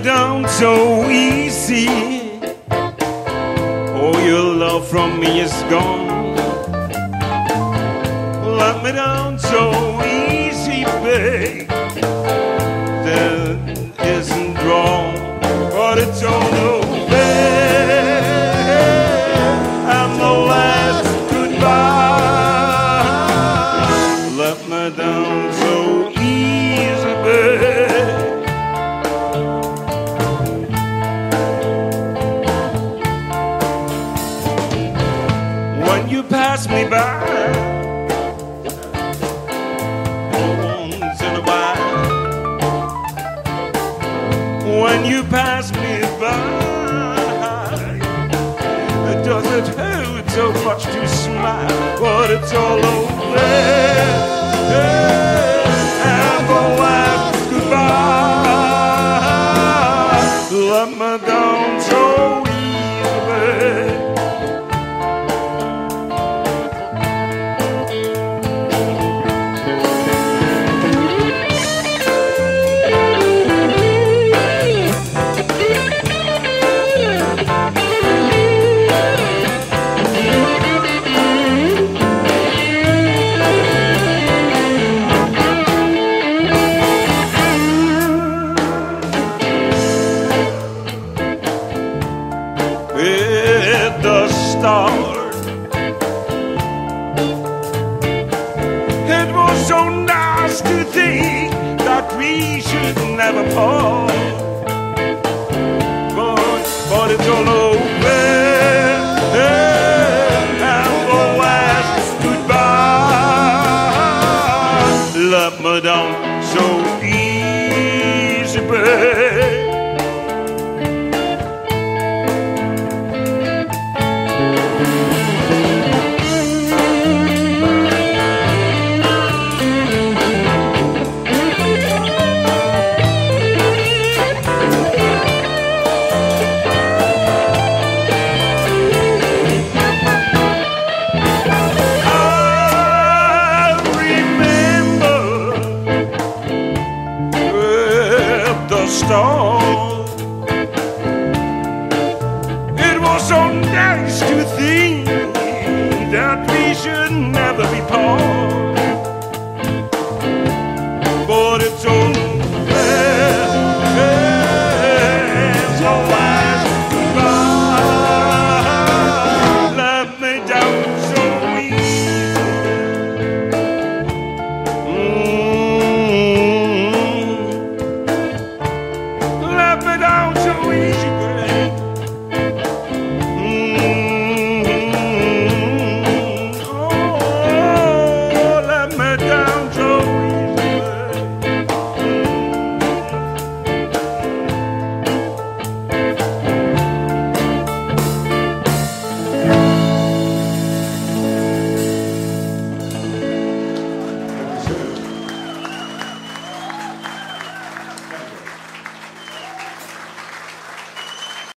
down so easy. Oh, your love from me is gone. Let me down so easy, babe. That me by. Once in a while, when you pass me by, it does it hurt so much to smile? But it's all over. And stars. It was so nice to think that we should never part. But, but it's all over. Let me down so easy, babe. With